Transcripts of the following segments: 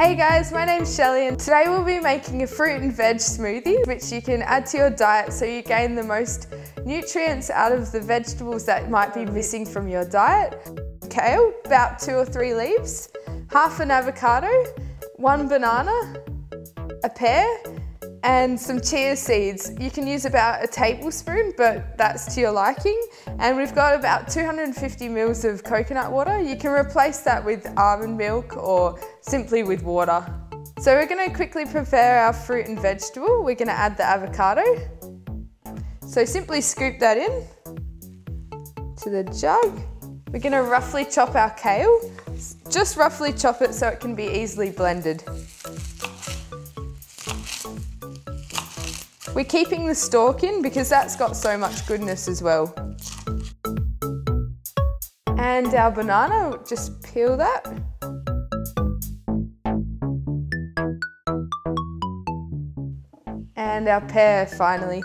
Hey guys, my name's Shelley and today we'll be making a fruit and veg smoothie which you can add to your diet so you gain the most nutrients out of the vegetables that might be missing from your diet. Kale, about two or three leaves, half an avocado, one banana, a pear, and some chia seeds. You can use about a tablespoon, but that's to your liking. And we've got about 250 mils of coconut water. You can replace that with almond milk or simply with water. So we're gonna quickly prepare our fruit and vegetable. We're gonna add the avocado. So simply scoop that in to the jug. We're gonna roughly chop our kale. Just roughly chop it so it can be easily blended. We're keeping the stalk in because that's got so much goodness as well. And our banana, just peel that. And our pear finally.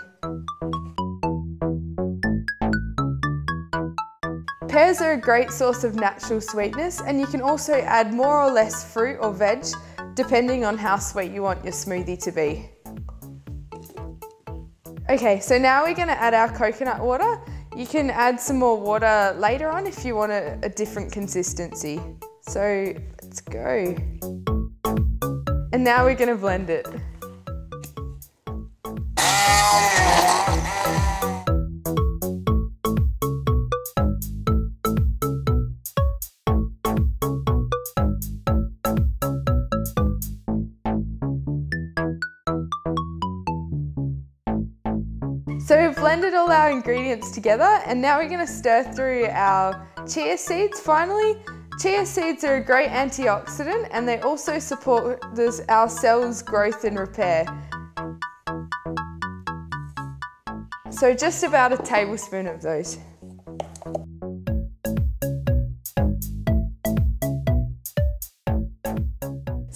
Pears are a great source of natural sweetness and you can also add more or less fruit or veg depending on how sweet you want your smoothie to be. Okay, so now we're gonna add our coconut water. You can add some more water later on if you want a, a different consistency. So let's go. And now we're gonna blend it. So we've blended all our ingredients together and now we're gonna stir through our chia seeds finally. Chia seeds are a great antioxidant and they also support this, our cells growth and repair. So just about a tablespoon of those.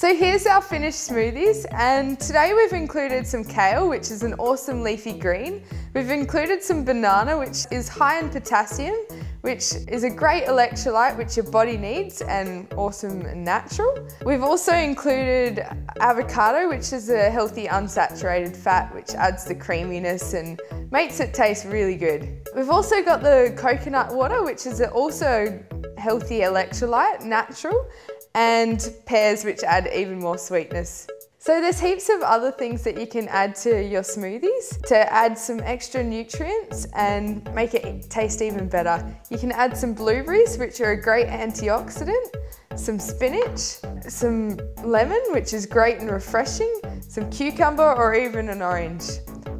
So here's our finished smoothies and today we've included some kale which is an awesome leafy green. We've included some banana which is high in potassium which is a great electrolyte which your body needs and awesome and natural. We've also included avocado which is a healthy unsaturated fat which adds the creaminess and makes it taste really good. We've also got the coconut water which is also healthy electrolyte, natural, and pears which add even more sweetness. So there's heaps of other things that you can add to your smoothies to add some extra nutrients and make it taste even better. You can add some blueberries, which are a great antioxidant, some spinach, some lemon, which is great and refreshing, some cucumber or even an orange.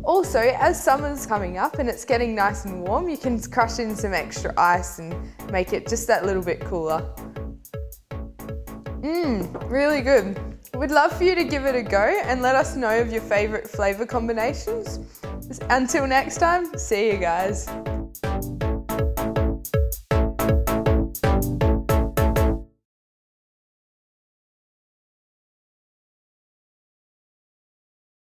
Also, as summer's coming up and it's getting nice and warm, you can crush in some extra ice and make it just that little bit cooler. Mmm, really good. We'd love for you to give it a go and let us know of your favourite flavour combinations. Until next time, see you guys.